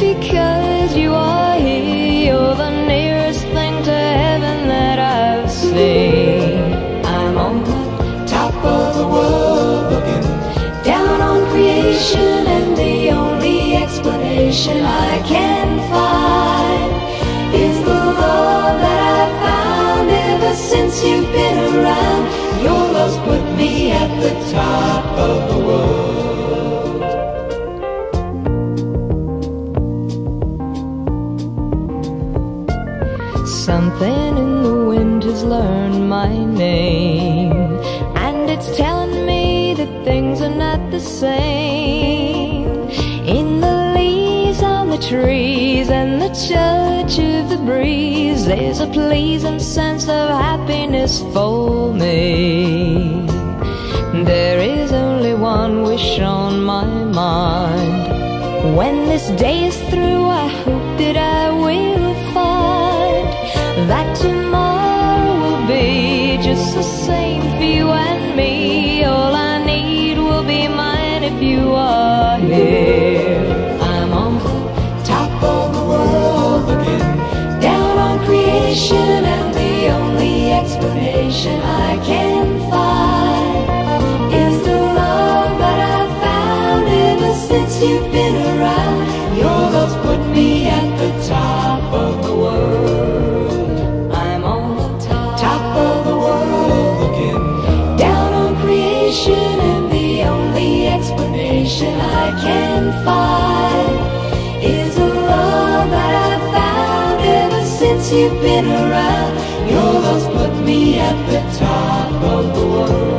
Because you are here. You're the nearest thing to heaven that I've seen. I'm on the top of the world looking down on creation, and the only explanation I can find is the love that I've found ever since you've been around. Your love's put me at the top of Something in the wind has learned my name, and it's telling me that things are not the same. In the leaves on the trees and the touch of the breeze, there's a pleasing sense of happiness for me. There is only one wish on my mind. When this day is through, I hope that I that tomorrow will be just the same for you and me. All I need will be mine if you are here. I'm on the top of the world looking down on creation, and the only explanation I can find is the love that I've found ever since you've been around. Your love's since you've been around. Your love's put me at the top of the world.